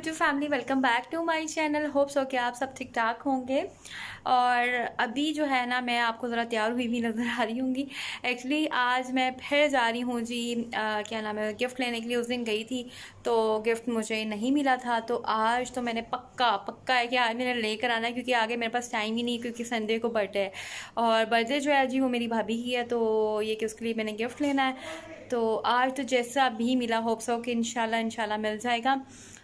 YouTube family welcome back to my channel hope so कि आप सब ठीक ठाक होंगे। और अभी जो है ना मैं आपको ज़रा तैयार हुई भी नज़र आ रही हूँगी। एक्चुअली आज मैं फिर जा रही हूँ जी आ, क्या नाम है गिफ्ट लेने के लिए। उस दिन गई थी तो गिफ्ट मुझे नहीं मिला था। तो आज तो मैंने पक्का पक्का है कि आज मैंने लेकर आना है क्योंकि आगे मेरे पास टाइम ही नहीं क्योंकि संडे को बर्थडे है। और बर्थडे जो है जी वो मेरी भाभी की है तो ये कि उसके लिए मैंने गिफ्ट लेना है। तो आज तो जैसा भी मिला होप्स हो कि इंशाल्लाह इंशाल्लाह मिल जाएगा।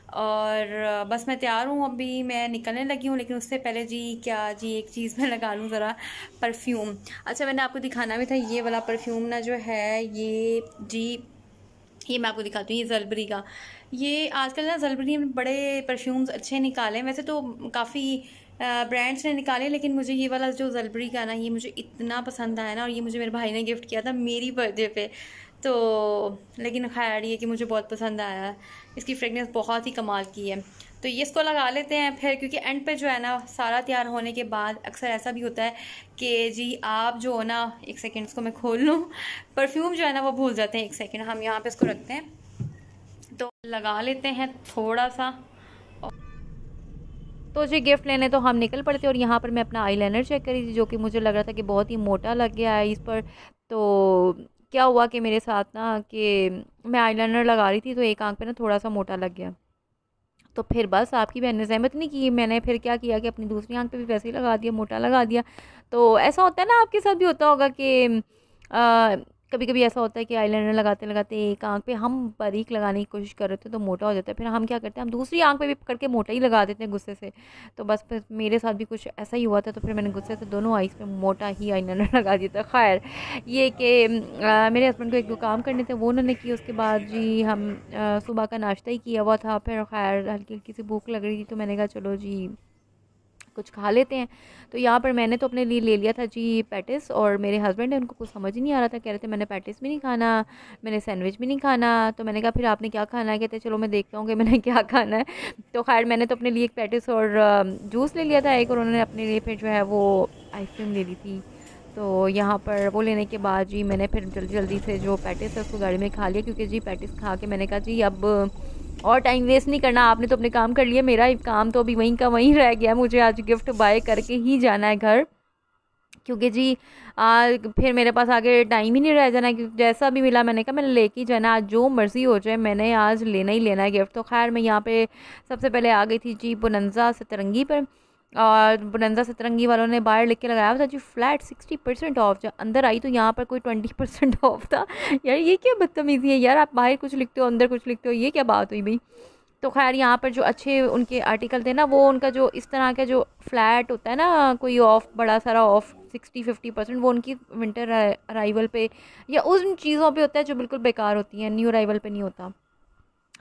और बस मैं तैयार हूँ, अभी मैं निकलने लगी हूँ, लेकिन उससे पहले जी, क्या जी, एक चीज़ मैं लगा लूँ ज़रा, परफ्यूम। अच्छा मैंने आपको दिखाना भी था, ये वाला परफ्यूम ना जो है, ये, जी, ये मैं आपको दिखाती हूँ, ये जलबरी का। ये आजकल ना जलबरी में बड़े परफ्यूम्स अच्छे निकाले वैसे तो काफ़ी ब्रांड्स ने निकाले, लेकिन मुझे ये वाला जो जलबरी का ना, ये मुझे इतना पसंद आया ना, और ये मुझे मेरे भाई ने गिफ्ट किया था मेरी बर्थडे पे। तो लेकिन खैर, ये कि मुझे बहुत पसंद आया। इसकी फ्रेगनेंस बहुत ही कमाल की है। तो ये इसको लगा लेते हैं फिर, क्योंकि एंड पे जो है ना, सारा तैयार होने के बाद अक्सर ऐसा भी होता है कि जी, आप जो हो ना, एक सेकेंड इसको मैं खोल लूँ। परफ्यूम जो है ना, वो भूल जाते हैं एक सेकेंड हम यहाँ पे इसको रखते हैं। तो लगा लेते हैं थोड़ा सा तो जी गिफ्ट लेने तो हम निकल पड़ते और यहाँ पर मैं अपना आई चेक करी थी, जो कि मुझे लग रहा था कि बहुत ही मोटा लग गया है इस पर। तो क्या हुआ कि मेरे साथ ना कि मैं आईलाइनर लगा रही थी तो एक आँख पे ना थोड़ा सा मोटा लग गया। तो फिर बस आपकी बहन ने नहीं की, मैंने फिर क्या किया कि अपनी दूसरी आँख पे भी वैसे ही लगा दिया, मोटा लगा दिया। तो ऐसा होता है ना, आपके साथ भी होता होगा कि कभी कभी ऐसा होता है कि आईलाइनर लगाते लगाते एक आँख पे हम बारीक लगाने की कोशिश कर रहे थे तो मोटा हो जाता है। फिर हम क्या करते हैं, हम दूसरी आँख पे भी पकड़ के मोटा ही लगा देते हैं गुस्से से। तो बस फिर मेरे साथ भी कुछ ऐसा ही हुआ था तो फिर मैंने गुस्से से दोनों आइस पे मोटा ही आईलाइनर लगा दिया था। खैर, ये कि मेरे हस्बैंड को एक दो काम करने थे, वो उन्होंने किए, उसके बाद जी हम सुबह का नाश्ता ही किया हुआ था। फिर खैर हल्की हल्की सी भूख लग रही थी तो मैंने कहा, चलो जी कुछ खा लेते हैं। तो यहाँ पर मैंने तो अपने लिए ले लिया था जी पैटिस और मेरे हस्बैंड है उनको कुछ समझ नहीं आ रहा था, कह रहे थे मैंने पैटिस भी नहीं खाना, मैंने सैंडविच भी नहीं खाना। तो मैंने कहा, फिर आपने क्या खाना है? कहते, चलो मैं देखता हूँ कि मैंने क्या खाना है। तो खैर मैंने तो अपने लिए एक पैटिस और जूस ले लिया था एक और उन्होंने अपने लिए फिर जो है वो आइसक्रीम ले ली थी। तो यहाँ पर वो लेने के बाद जी मैंने फिर जल्दी जल्दी से जो पैटिस है उसको गाड़ी में खा लिया क्योंकि जी पैटिस खा के मैंने कहा, जी अब और टाइम वेस्ट नहीं करना आपने तो अपने काम कर लिया मेरा काम तो अभी वहीं का वहीं रह गया मुझे आज गिफ्ट बाय करके ही जाना है घर। क्योंकि जी आ, फिर मेरे पास आगे टाइम ही नहीं रह जाना क्योंकि जैसा भी मिला मैंने कहा मैंने लेके ही जाना आज जो मर्ज़ी हो जाए मैंने आज लेना ही लेना है गिफ्ट तो खैर मैं यहाँ पे सबसे पहले आ गई थी जी बुनंजा सतरंगी पर। और बनंदा सतरंगी वालों ने बाहर लिख के लगाया हुआ था जी फ्लैट सिक्सटी परसेंट ऑफ़ जब अंदर आई तो यहाँ पर कोई ट्वेंटी परसेंट ऑफ़ था। यार ये क्या बदतमीज़ी है? यार आप बाहर कुछ लिखते हो, अंदर कुछ लिखते हो, ये क्या बात हुई भाई? तो खैर यहाँ पर जो अच्छे उनके आर्टिकल थे ना, वो उनका जो इस तरह का जो फ्लैट होता है ना, कोई ऑफ़ बड़ा सारा ऑफ़ सिक्सटी फिफ्टी परसेंट वो उनकी विंटर अराइवल पे या उन चीज़ों पे होता है जो बिल्कुल बेकार होती हैं न्यू अराइवल पे नहीं होता।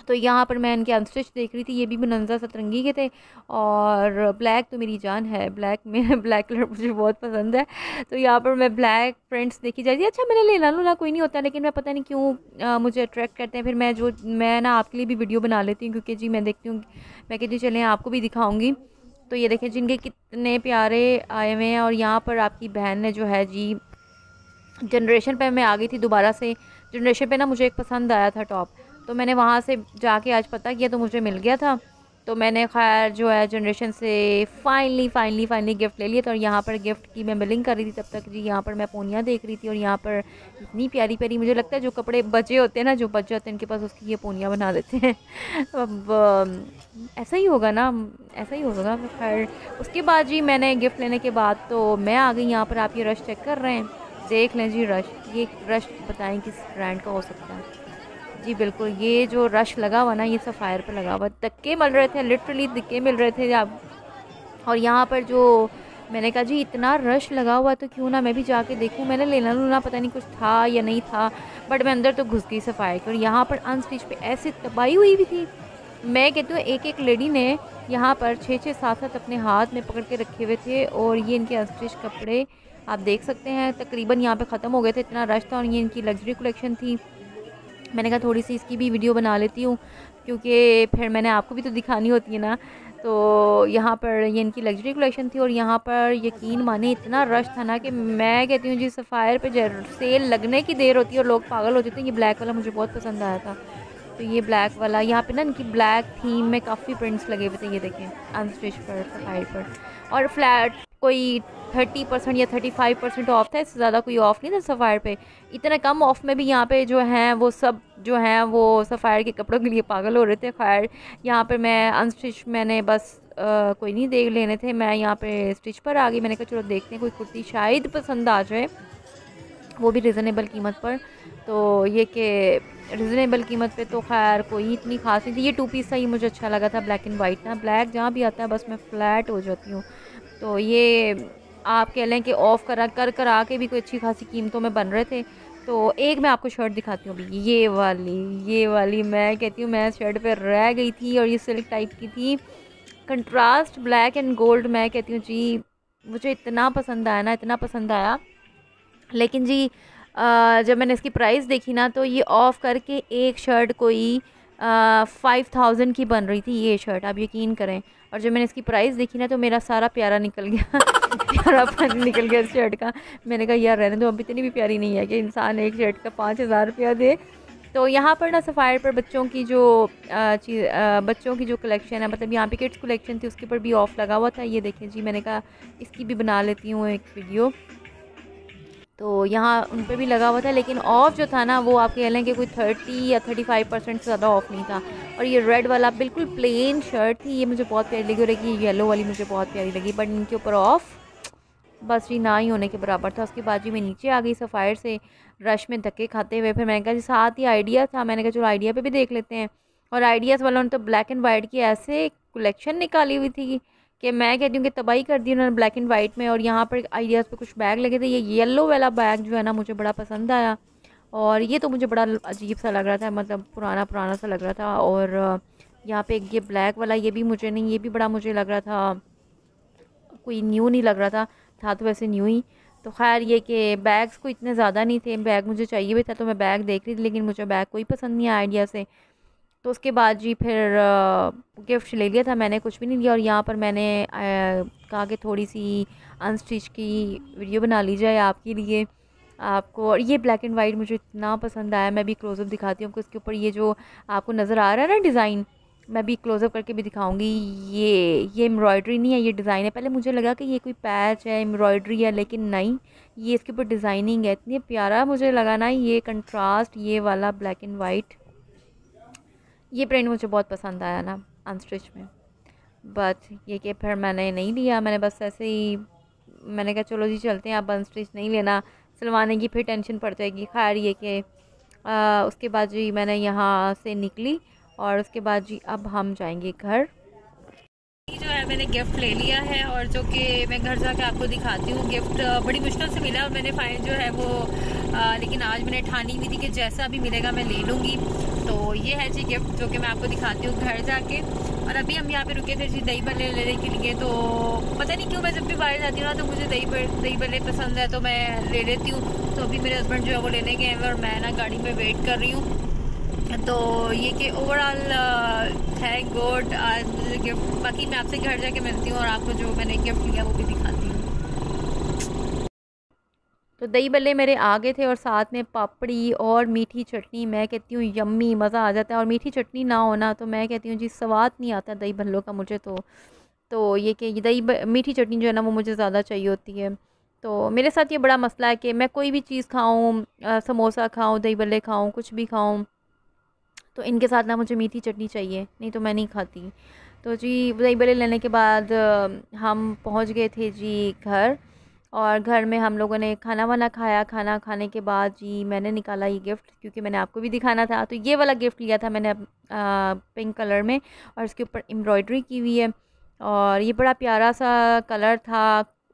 तो यहाँ पर मैं इनके अनस्टिच देख रही थी, ये भी बनंजा सतरंगी के थे और ब्लैक तो मेरी जान है ब्लैक में ब्लैक कलर मुझे बहुत पसंद है। तो यहाँ पर मैं ब्लैक प्रिंट्स देखी जाती है अच्छा मैंने लेना लूँ ना कोई नहीं होता, लेकिन मैं पता नहीं क्यों मुझे अट्रैक्ट करते हैं। फिर मैं जो, मैं ना आपके लिए भी वीडियो बना लेती हूँ, क्योंकि जी मैं देखती हूँ, मैं कहती चलें, आपको भी दिखाऊँगी। तो ये देखें जिनके कितने प्यारे आए हुए हैं, और यहाँ पर आपकी बहन ने जो है जी जनरेशन पे मैं आ गई थी दोबारा से। जनरेशन पे ना मुझे एक पसंद आया था टॉप तो मैंने वहाँ से जाके आज पता किया तो मुझे मिल गया था। तो मैंने खैर जो है जनरेशन से फाइनली फाइनली फाइनली गिफ्ट ले लिया था और यहाँ पर गिफ्ट की मैं बिलिंग कर रही थी तब तक जी। यहाँ पर मैं पोनियाँ देख रही थी और यहाँ पर इतनी प्यारी प्यारी मुझे लगता है जो कपड़े बचे होते हैं ना, जो बच जाते हैं इनके पास उसकी ये पोनियाँ बना देते हैं। अब ऐसा ही होगा ना, ऐसा ही होगा खैर उसके बाद जी मैंने गिफ्ट लेने के बाद तो मैं आ गई। यहाँ पर आप ये रश चेक कर रहे हैं। देख लें जी रश ये रश बताएँ किस ब्रांड का हो सकता है। जी, बिल्कुल। ये जो रश लगा हुआ ना, ये सफ़ायर पर लगा हुआ। धक्के मिल रहे थे लिटरली धक्के मिल रहे थे। आप और यहाँ पर जो मैंने कहा जी, इतना रश लगा हुआ तो क्यों ना मैं भी जाके देखूँ? मैंने लेना लूना पता नहीं कुछ था या नहीं था बट मैं अंदर तो घुस गई सफ़ाई की। और यहाँ पर अनस्टिच पे ऐसे तबाही हुई भी थी। मैं कहती हूँ एक एक लेडी ने यहाँ पर छः छः सात सात अपने हाथ में पकड़ के रखे हुए थे और ये इनके अनस्टिच कपड़े, आप देख सकते हैं, तकरीबन यहाँ पे ख़त्म हो गए थे, इतना रश था और ये इनकी लग्जरी कलेक्शन थी। मैंने कहा थोड़ी सी इसकी भी वीडियो बना लेती हूँ, क्योंकि फिर मैंने आपको भी तो दिखानी होती है ना। तो यहाँ पर ये इनकी लग्जरी कलेक्शन थी और यहाँ पर यकीन माने इतना रश था ना कि मैं कहती हूँ जी सफ़ायर पे सेल लगने की देर होती है और लोग पागल होते थे ये ब्लैक वाला मुझे बहुत पसंद आया था। तो ये ब्लैक वाला, यहाँ पे ना इनकी ब्लैक थीम में काफ़ी प्रिंट्स लगे हुए थे, ये देखें अनस्टिच पर सफ़ाई पर। और फ्लैट कोई थर्टी परसेंट या थर्टी फाइव परसेंट ऑफ़ था इससे ज़्यादा कोई ऑफ़ नहीं था सफ़ायर पे। इतना कम ऑफ़ में भी यहाँ पे जो हैं वो सब जो हैं वो सफ़ायर के कपड़ों के लिए पागल हो रहे थे। खैर यहाँ पर मैं अनस्टिच मैंने बस आ, कोई नहीं देख लेने थे। मैं यहाँ पे स्टिच पर आ गई। मैंने कहा चलो देखते हैं कोई कुर्ती शायद पसंद आ जाए। वो भी रिज़नेबल कीमत पर। तो ये कि रिज़नेबल कीमत पे तो खैर कोई इतनी खास नहीं थी। ये टू पीस था, ये मुझे अच्छा लगा था ब्लैक एंड वाइट ना ब्लैक जहाँ भी आता है, बस मैं फ़्लैट हो जाती हूँ। तो ये आप कह लें कि ऑफ़ करा, कर कर आके भी कोई अच्छी खासी कीमतों में बन रहे थे। तो एक मैं आपको शर्ट दिखाती हूँ अभी। ये वाली ये वाली मैं कहती हूँ, मैं शर्ट पे रह गई थी और ये सिल्क टाइप की थी। कंट्रास्ट ब्लैक एंड गोल्ड मैं कहती हूँ, जी, मुझे इतना पसंद आया ना, इतना पसंद आया। लेकिन जी जब मैंने इसकी प्राइस देखी ना तो ये ऑफ़ करके एक शर्ट कोई फ़ाइव थाउज़ेंड की बन रही थी ये शर्ट आप यकीन करें। और जब मैंने इसकी प्राइस देखी ना तो मेरा सारा प्यारा निकल गया। प्यारा पानी निकल गया इस शर्ट का। मैंने कहा, यार, रहने दो अब इतनी भी प्यारी नहीं है कि इंसान एक शर्ट का पाँच हज़ार रुपया दे। तो यहाँ पर ना सफ़ायर पर बच्चों की जो चीज़ बच्चों की जो कलेक्शन है मतलब यहाँ पे किड्स कलेक्शन थी, उसके ऊपर भी ऑफ़ लगा हुआ था। ये देखें जी, मैंने कहा, इसकी भी बना लेती हूँ एक वीडियो तो यहाँ उन पर भी लगा हुआ था, लेकिन ऑफ़ जो था ना, वो आप कह लें कि कोई थर्टी या थर्टी फाइव परसेंट से ज़्यादा ऑफ़ नहीं था। और ये रेड वाला बिल्कुल प्लेन शर्ट थी, ये मुझे बहुत प्यारी लगी और ये येलो वाली मुझे बहुत प्यारी लगी बट इनके ऊपर ऑफ़ बस जी ना ही होने के बराबर था। उसके बाद जी मैं नीचे आ गई सफ़ायर से रश में धक्के खाते हुए, फिर मैंने कहा जी, साथ ही आइडिया था। मैंने कहा, चलो आइडिया पे भी देख लेते हैं। और आइडियाज़ वालों ने तो ब्लैक एंड वाइट की ऐसे कलेक्शन निकाली हुई थी कि मैं कहती हूँ कि तबाही कर दी उन्होंने ब्लैक एंड वाइट में और यहाँ पर आइडियाज़ पे कुछ बैग लगे थे। ये येलो वाला बैग जो है ना मुझे बड़ा पसंद आया। और ये तो मुझे बड़ा अजीब सा लग रहा था मतलब पुराना पुराना सा लग रहा था। और यहाँ पे ये ब्लैक वाला ये भी मुझे नहीं, ये भी बड़ा मुझे लग रहा था। कोई न्यू नहीं लग रहा था था तो वैसे न्यू ही। तो खैर, ये कि बैग्स को इतने ज़्यादा नहीं थे बैग मुझे चाहिए भी था तो मैं बैग देख रही थी, लेकिन मुझे बैग कोई पसंद नहीं आया आइडिया से। तो उसके बाद जी फिर गिफ्ट ले लिया था, मैंने कुछ भी नहीं लिया और यहाँ पर मैंने कहा कि थोड़ी सी अनस्टिच की वीडियो बना ली जाए आपके लिए, आपको, और ये ब्लैक एंड वाइट मुझे इतना पसंद आया, मैं भी क्लोज़अप दिखाती हूँ आपको इसके ऊपर, ये जो आपको नज़र आ रहा है ना डिज़ाइन मैं भी क्लोज़अप करके भी दिखाऊँगी, ये ये एम्ब्रॉयडरी नहीं है, ये डिज़ाइन है, पहले मुझे लगा कि ये कोई पैच है एम्ब्रॉयडरी है, लेकिन नहीं, ये इसके ऊपर डिज़ाइनिंग है, इतनी प्यारा मुझे लगा ना, ये कंट्रास्ट ये वाला ब्लैक एंड वाइट ये प्रिंट मुझे बहुत पसंद आया ना अनस्टिच में। बट ये कि फिर मैंने नहीं लिया मैंने बस ऐसे ही मैंने कहा चलो जी चलते हैं आप अनस्टिच नहीं लेना। सिलवाने की फिर टेंशन पड़ जाएगी। खैर ये कि उसके बाद जी मैंने यहाँ से निकली और उसके बाद जी अब हम जाएँगे घर। जो है मैंने गिफ्ट ले लिया है और जो कि मैं घर जाके आपको दिखाती हूँ। गिफ्ट बड़ी मुश्किल से मिला और मैंने फाइन जो है वो आ, लेकिन आज मैंने ठानी हुई थी कि जैसा भी मिलेगा मैं ले लूँगी। तो ये है जी गिफ्ट जो कि मैं आपको दिखाती हूँ घर जाके। और अभी हम यहाँ पे रुके थे जी दही बल्ले लेने के लिए तो पता नहीं क्यों मैं जब भी बाहर जाती हूँ ना तो मुझे दही दही बल्ले पसंद है तो मैं ले लेती हूँ। तो अभी मेरे हस्बैंड जो है वो लेने गए हैं और मैं ना गाड़ी में वेट कर रही हूँ। तो ये कि ओवरऑल है गुड आज मुझे गिफ्ट बाकी मैं आपसे घर जाके मिलती हूँ और आपको जो मैंने गिफ्ट लिया वो भी दिखाती हूँ। तो दही बल्ले मेरे आगे थे और साथ में पापड़ी और मीठी चटनी। मैं कहती हूँ, यम्मी, मज़ा आ जाता है। और मीठी चटनी ना होना तो मैं कहती हूँ, जी, स्वाद नहीं आता दही भल्लों का मुझे तो। तो ये कि दही मीठी चटनी जो है ना, वो मुझे ज़्यादा चाहिए होती है। तो मेरे साथ ये बड़ा मसला है कि मैं कोई भी चीज़ खाऊँ समोसा खाऊँ, दही बल्ले खाऊँ, कुछ भी खाऊँ तो इनके साथ ना मुझे मीठी चटनी चाहिए, नहीं तो मैं नहीं खाती। तो जी, दही बल्ले लेने के बाद, हम पहुँच गए थे जी घर। और घर में हम लोगों ने खाना वाना खाया। खाना खाने के बाद जी मैंने निकाला ये गिफ्ट क्योंकि मैंने आपको भी दिखाना था। तो ये वाला गिफ्ट लिया था मैंने पिंक कलर में और इसके ऊपर एम्ब्रॉयडरी की हुई है। और ये बड़ा प्यारा सा कलर था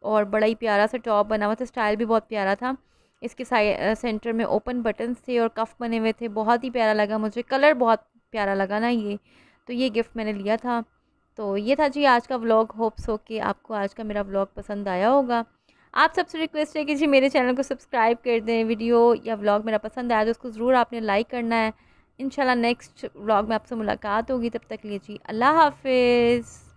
और बड़ा ही प्यारा सा टॉप बना हुआ था। स्टाइल भी बहुत प्यारा था। इसके सेंटर में ओपन बटन्स थे और कफ बने हुए थे। बहुत ही प्यारा लगा मुझे। कलर बहुत प्यारा लगा ना ये। तो ये गिफ्ट मैंने लिया था। तो ये था जी आज का व्लॉग। होप्स हो कि आपको आज का मेरा व्लॉग पसंद आया होगा। आप सबसे रिक्वेस्ट है कि जी मेरे चैनल को सब्सक्राइब कर दें वीडियो या व्लॉग मेरा पसंद आया तो उसको ज़रूर आपने लाइक करना है। इंशाल्लाह नेक्स्ट व्लॉग में आपसे मुलाकात होगी, तब तक लीजिए अल्लाह हाफिज़।